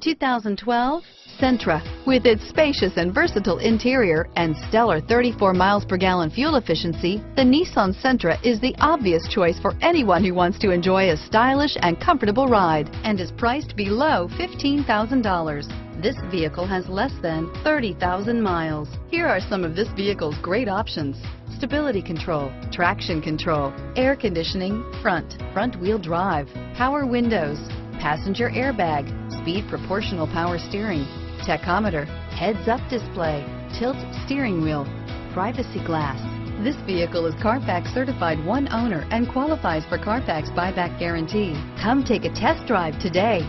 2012 Sentra. With its spacious and versatile interior and stellar 34 miles per gallon fuel efficiency, the Nissan Sentra is the obvious choice for anyone who wants to enjoy a stylish and comfortable ride and is priced below $15,000. This vehicle has less than 30,000 miles. Here are some of this vehicle's great options. Stability control, traction control, air conditioning, front, front wheel drive, power windows, passenger airbag, speed proportional power steering, tachometer, heads-up display, tilt steering wheel, privacy glass. This vehicle is Carfax certified one owner and qualifies for Carfax buyback guarantee. Come take a test drive today.